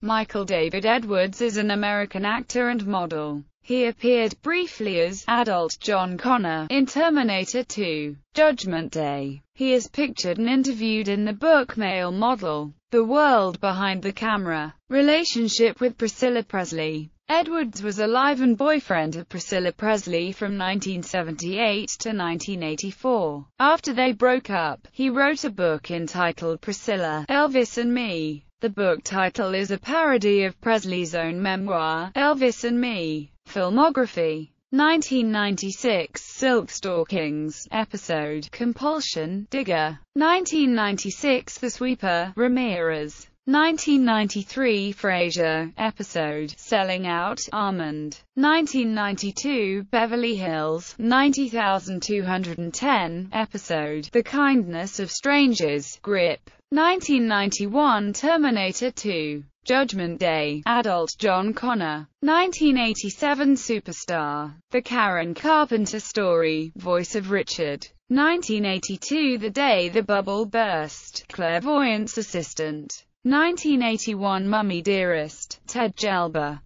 Michael David Edwards is an American actor and model. He appeared briefly as adult John Connor in Terminator 2: Judgment Day. He is pictured and interviewed in the book Male Model: The World Behind the Camera. Relationship with Priscilla Presley Edwards was a live-in boyfriend of Priscilla Presley from 1978 to 1984. After they broke up, he wrote a book entitled Priscilla, Elvis and Me. The book title is a parody of Presley's own memoir, Elvis and Me. Filmography 1996 Silk Stalkings episode Compulsion Digger 1996 The Sweeper Ramirez 1993 Frasier episode Selling Out Almond 1992 Beverly Hills 90210 episode The Kindness of Strangers Grip. 1991 Terminator 2 Judgment Day, Adult John Connor, 1987 Superstar, The Karen Carpenter Story, Voice of Richard, 1982 The Day the Bubble Burst, Clairvoyance Assistant, 1981 Mommie Dearest, Ted Gelber,